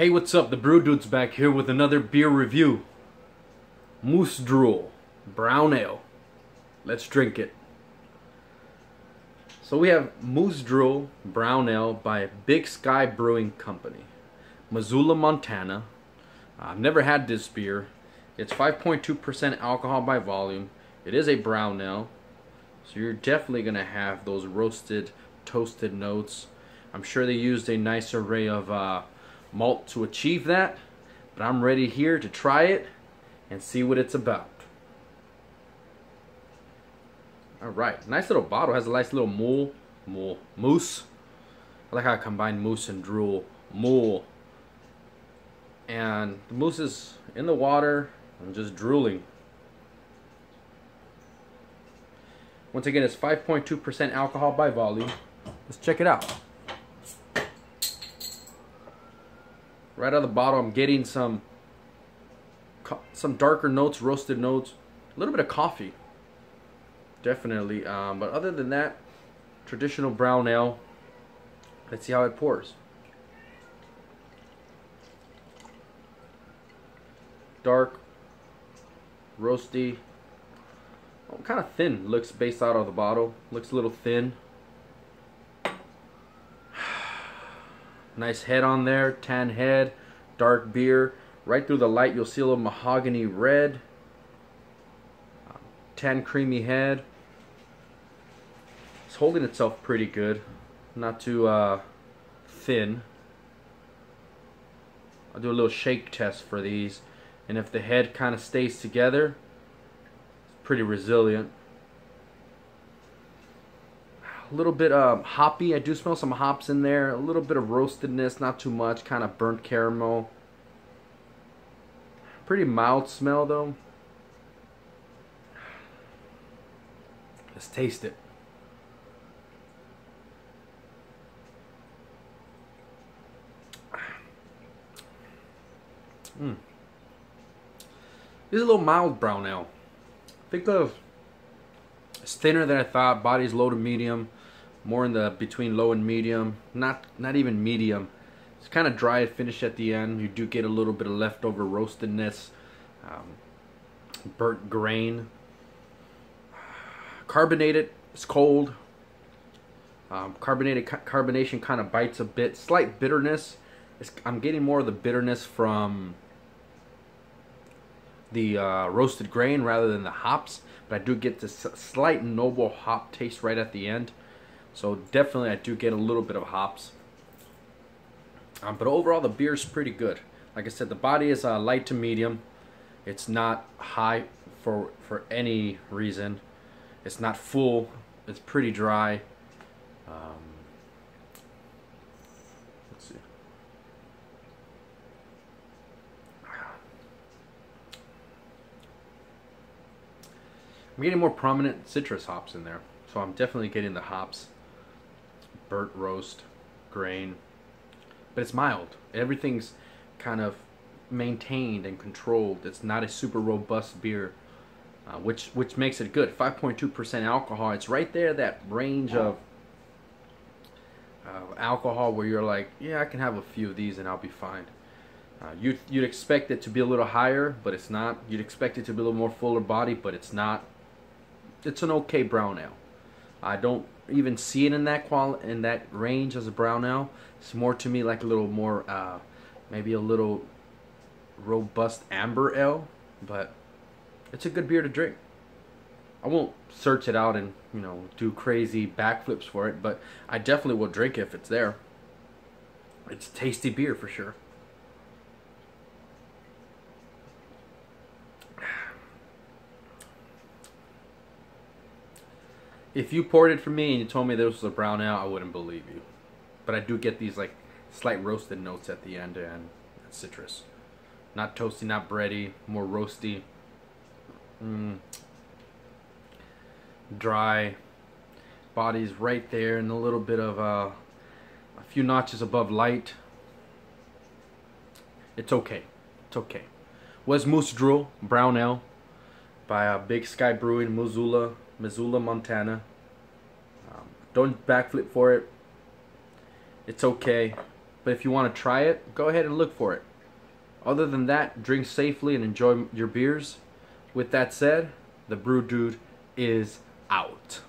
Hey, what's up? The Brew Dude's back here with another beer review. Moose Drool Brown Ale. Let's drink it. So we have Moose Drool Brown Ale by Big Sky Brewing Company, Missoula, Montana. I've never had this beer. It's 5.2% alcohol by volume. It is a brown ale, so you're definitely gonna have those roasted, toasted notes. I'm sure they used a nice array of uh, malt to achieve that, but I'm ready here to try it and see what it's about. Alright, nice little bottle. Has a nice little mule, mule, moose. I like how I combine moose and drool. Mule. And the moose is in the water and just drooling. Once again, it's 5.2% alcohol by volume. Let's check it out. Right out of the bottle, I'm getting some some darker notes, roasted notes, a little bit of coffee, definitely. Um, but other than that, traditional brown ale. Let's see how it pours. Dark, roasty, oh, kind of thin. Looks based out of the bottle. Looks a little thin. Nice head on there, tan head, dark beer. Right through the light, you'll see a little mahogany red. tan creamy head. It's holding itself pretty good. Not too uh, thin. I'll do a little shake test for these. And if the head kind of stays together, it's pretty resilient a little bit um, hoppy. I do smell some hops in there. A little bit of roastedness, not too much. Kind of burnt caramel. Pretty mild smell though. Let's taste it. Mm. This is a little mild brown ale. Think of it's thinner than I thought. Body's low to medium more in the between low and medium. Not not even medium. It's kind of dry finish at the end. You do get a little bit of leftover roastedness um, burnt grain. Carbonated it's cold. Um, carbonated ca carbonation kind of bites a bit. Slight bitterness. It's, I'm getting more of the bitterness from the uh, roasted grain rather than the hops but I do get this slight noble hop taste right at the end so definitely I do get a little bit of hops. Um, but overall the beer is pretty good. Like I said, the body is uh, light to medium. It's not high for for any reason. It's not full. It's pretty dry. Um, let's see. I'm getting more prominent citrus hops in there. So I'm definitely getting the hops burnt roast grain, but it's mild. Everything's kind of maintained and controlled. It's not a super robust beer, uh, which which makes it good. 5.2% alcohol. It's right there that range of uh, alcohol where you're like, yeah, I can have a few of these and I'll be fine. Uh, you'd, you'd expect it to be a little higher, but it's not. You'd expect it to be a little more fuller body, but it's not. It's an okay brown ale. I don't even see it in that qual in that range as a brown ale. It's more to me like a little more, uh, maybe a little robust amber ale, but it's a good beer to drink. I won't search it out and you know do crazy backflips for it, but I definitely will drink it if it's there. It's tasty beer for sure. If you poured it for me and you told me this was a brown ale, I wouldn't believe you. But I do get these like slight roasted notes at the end and citrus. Not toasty, not bready, more roasty. Mm. Dry. Body's right there and a little bit of uh, a few notches above light. It's okay. It's okay. Was Moose Drool Brown Ale by uh, Big Sky Brewing, Missoula, Missoula, Montana. Um, don't backflip for it. It's okay. But if you want to try it, go ahead and look for it. Other than that, drink safely and enjoy your beers. With that said, the Brew Dude is out.